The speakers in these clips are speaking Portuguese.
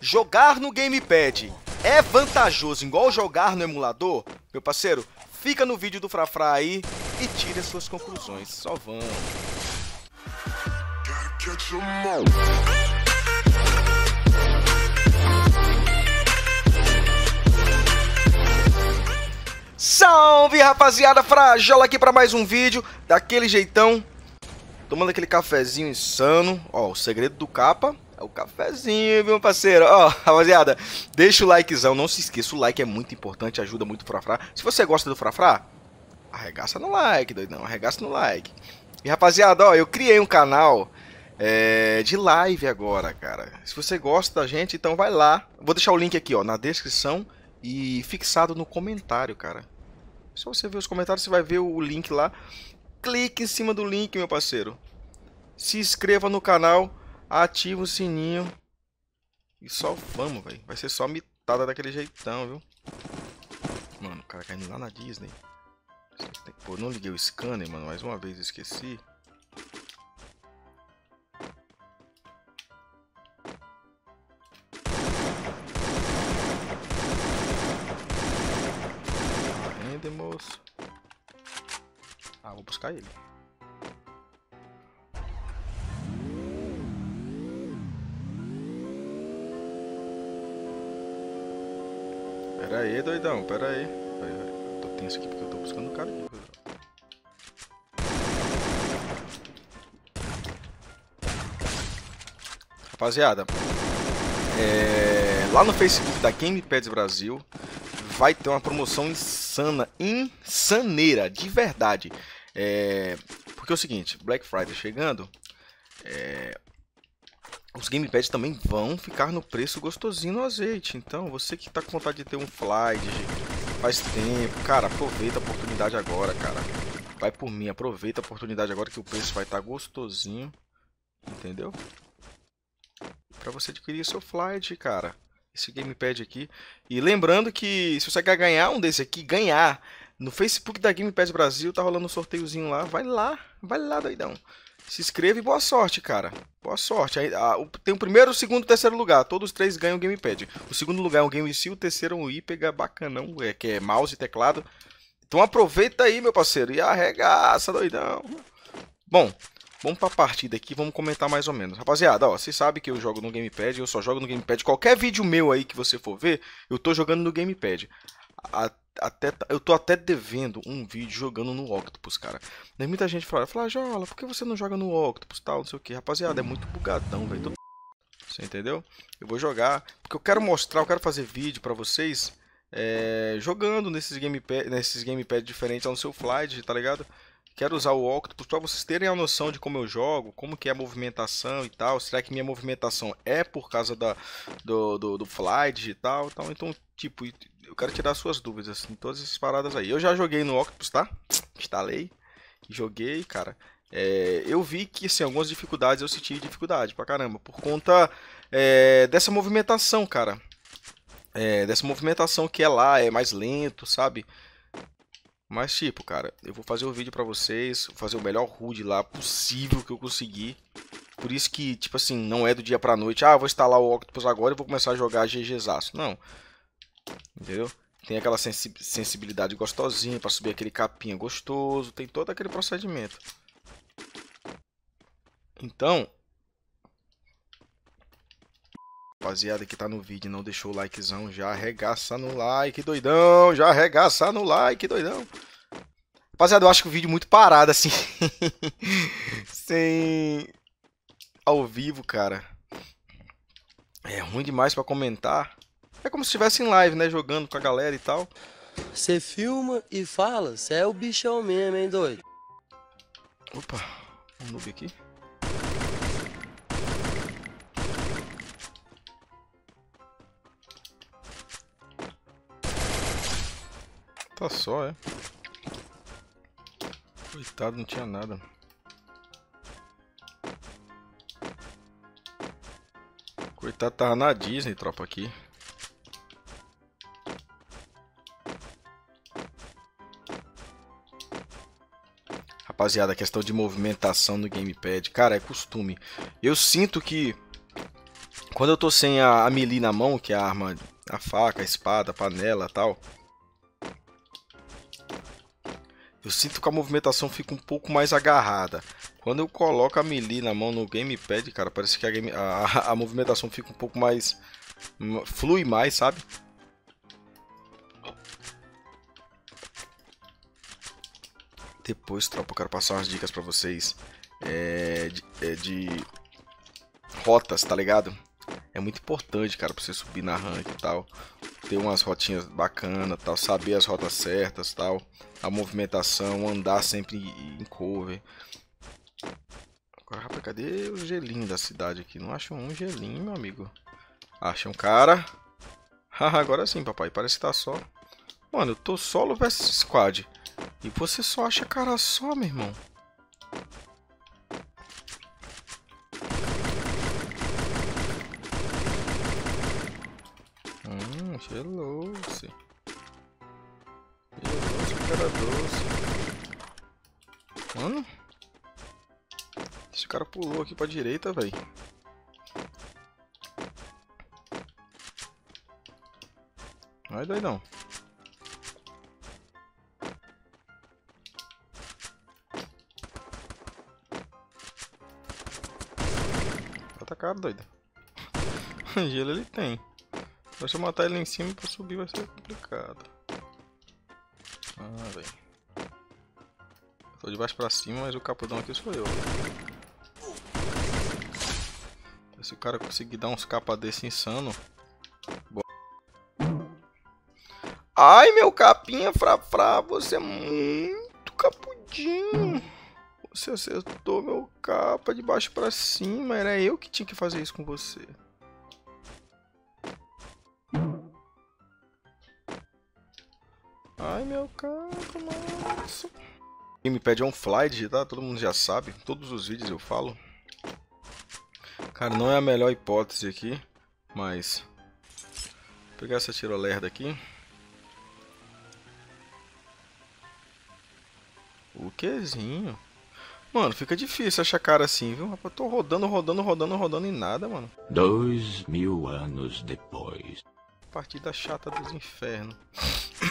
jogar no gamepad é vantajoso igual jogar no emulador? Meu parceiro, fica no vídeo do Frafra aí e tire as suas conclusões. Só vamos. Salve rapaziada, Frajola aqui para mais um vídeo daquele jeitão Tomando aquele cafezinho insano Ó, o segredo do capa o cafezinho, meu parceiro? Ó, rapaziada, deixa o likezão, não se esqueça O like é muito importante, ajuda muito o Frafra Se você gosta do Frafra, arregaça no like, doidão Arregaça no like. E rapaziada, ó, eu criei um canal é, de live agora, cara. Se você gosta da gente, então vai lá. Vou deixar o link aqui, ó, na descrição e fixado no comentário, cara. Só você ver os comentários, você vai ver o link lá. Clique em cima do link, meu parceiro. Se inscreva no canal, ativa o sininho. E só vamos, velho. Vai ser só mitada daquele jeitão, viu? Mano, o cara caindo lá na Disney. Pô, não liguei o scanner, mano. Mais uma vez esqueci. Cadê, moço? Ah, vou buscar ele. Pera aí, doidão, pera aí. Eu tô tenso aqui porque eu tô buscando o cara aqui. Rapaziada, é... lá no Facebook da Gamepads Brasil vai ter uma promoção insana, insaneira, de verdade. É, porque é o seguinte, Black Friday chegando, é, os gamepads também vão ficar no preço gostosinho no azeite. Então, você que está com vontade de ter um Fly faz tempo, cara, aproveita a oportunidade agora, cara. Vai por mim, aproveita a oportunidade agora que o preço vai estar tá gostosinho, entendeu? Para você adquirir seu Flight, cara esse gamepad aqui. E lembrando que se você quer ganhar um desse aqui, ganhar no Facebook da Gamepad Brasil, tá rolando um sorteiozinho lá. Vai lá, vai lá, doidão. Se inscreva e boa sorte, cara. Boa sorte. Aí, a, o, tem o primeiro, o segundo e o terceiro lugar. Todos os três ganham o gamepad. O segundo lugar é um Game o terceiro é um IPEGA bacanão, é, que é mouse e teclado. Então aproveita aí, meu parceiro, e arregaça, doidão. Bom, Vamos para a partida aqui, vamos comentar mais ou menos. Rapaziada, ó, vocês sabem que eu jogo no Gamepad, eu só jogo no Gamepad. Qualquer vídeo meu aí que você for ver, eu tô jogando no Gamepad. A, até, eu tô até devendo um vídeo jogando no Octopus, cara. Daí muita gente fala, fala, Jola, por que você não joga no Octopus, tal, não sei o que. Rapaziada, é muito bugadão, velho. Você entendeu? Eu vou jogar, porque eu quero mostrar, eu quero fazer vídeo pra vocês é, jogando nesses gamepad, nesses gamepad diferentes lá no seu Flight, tá ligado? Quero usar o Octopus para vocês terem a noção de como eu jogo, como que é a movimentação e tal. Será que minha movimentação é por causa da, do, do, do digital e tal? Então, tipo, eu quero tirar suas dúvidas, assim, todas essas paradas aí. Eu já joguei no Octopus, tá? Instalei, joguei, cara. É, eu vi que, assim, algumas dificuldades eu senti dificuldade pra caramba, por conta é, dessa movimentação, cara. É, dessa movimentação que é lá, é mais lento, sabe? Mas, tipo, cara, eu vou fazer o um vídeo pra vocês, fazer o melhor HUD lá possível que eu conseguir. Por isso que, tipo assim, não é do dia pra noite. Ah, vou instalar o Octopus agora e vou começar a jogar GGzaço. Não. Entendeu? Tem aquela sensibilidade gostosinha pra subir aquele capinha gostoso. Tem todo aquele procedimento. Então, rapaziada que tá no vídeo não deixou o likezão, já arregaça no like, doidão. Já arregaça no like, doidão. Rapaziada, eu acho que o vídeo muito parado, assim. Sem... Ao vivo, cara. É ruim demais pra comentar. É como se estivesse em live, né? Jogando com a galera e tal. Você filma e fala, você é o bichão mesmo, hein, doido? Opa, um noob aqui. Tá só, é. Coitado, não tinha nada. Coitado, tava na Disney, tropa, aqui. Rapaziada, a questão de movimentação no gamepad, cara, é costume. Eu sinto que Quando eu tô sem a, a melee na mão, que é a arma, a faca, a espada, a panela tal, eu sinto que a movimentação fica um pouco mais agarrada. Quando eu coloco a melee na mão no gamepad, cara, parece que a, game, a, a movimentação fica um pouco mais... flui mais, sabe? Depois, tropa, eu quero passar umas dicas pra vocês é, de, é, de rotas, tá ligado? É muito importante, cara, pra você subir na rank e tal. Ter umas rotinhas bacanas, tal, saber as rotas certas, tal. A movimentação, andar sempre em cover. Agora, rapaz, cadê o gelinho da cidade aqui? Não acho um gelinho, meu amigo. Acha um cara. Agora sim, papai. Parece que tá só. Mano, eu tô solo versus squad. E você só acha cara só, meu irmão. Hum, gelou-se. Gelou-se, cara doce. Mano. Esse cara pulou aqui pra direita, velho. Vai, doidão. cara, doido. Gelo ele tem. Mas se eu matar ele lá em cima pra subir vai ser complicado. Ah, velho. Tô de baixo pra cima, mas o capudão aqui sou eu. Se o cara conseguir dar uns capa desse insano. Ai, meu capinha frafra, você é muito capudinho. Você acertou meu capa de baixo pra cima. Era eu que tinha que fazer isso com você. Ai, meu capa, nossa. Gamepad é um fly digitar, todo mundo já sabe. Todos os vídeos eu falo. Cara, não é a melhor hipótese aqui, mas... Vou pegar essa tirolerda aqui. O quezinho? Mano, fica difícil achar cara assim, viu? Eu tô rodando, rodando, rodando, rodando e nada, mano. Dois mil anos depois. Partida chata dos infernos.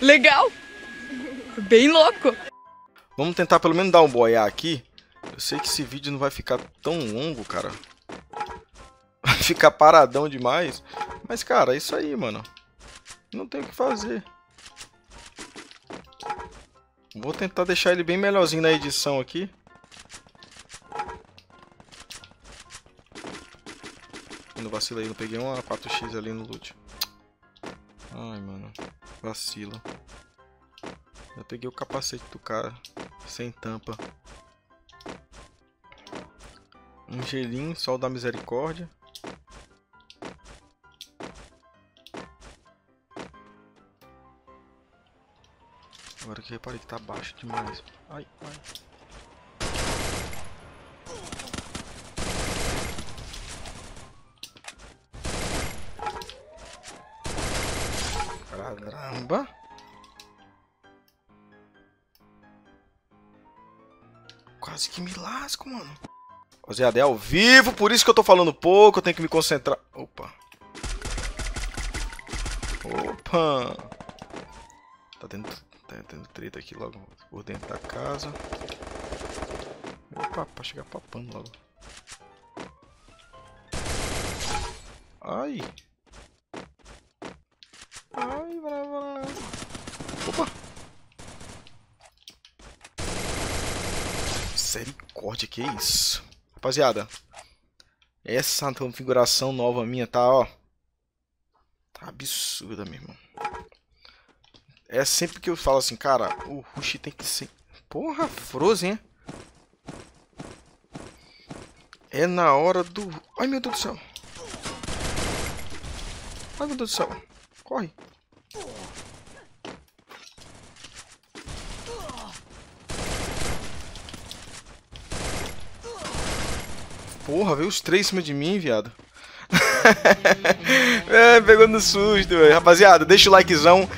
Legal! Bem louco! Vamos tentar pelo menos dar um boiar aqui. Eu sei que esse vídeo não vai ficar tão longo, cara. Vai ficar paradão demais. Mas, cara, é isso aí, mano. Não tem o que fazer. Vou tentar deixar ele bem melhorzinho na edição aqui. Não vacila aí, não peguei uma 4x ali no loot. Ai, mano. Vacilo. Eu peguei o capacete do cara. Sem tampa. Um gelinho, sol da misericórdia. Agora que reparei que tá baixo demais. Ai, ai. Quase que me lasco, mano. Rapaziada, é ao vivo, por isso que eu tô falando pouco, eu tenho que me concentrar. Opa. Opa. Tá tendo, tá tendo treta aqui logo por dentro da casa. Opa, pra chegar papando logo. Ai. Ai, lá, Opa! Misericórdia, que isso? Rapaziada, essa configuração nova minha tá, ó. Tá absurda, meu irmão. É sempre que eu falo assim, cara, o rush tem que ser... Porra, Frozen, é? Na hora do... Ai, meu Deus do céu. Ai, meu Deus do céu. Corre. Porra, veio os três em cima de mim, viado. é, pegou no susto, velho. Rapaziada, deixa o likezão.